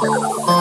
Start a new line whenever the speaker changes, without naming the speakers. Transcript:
Oh.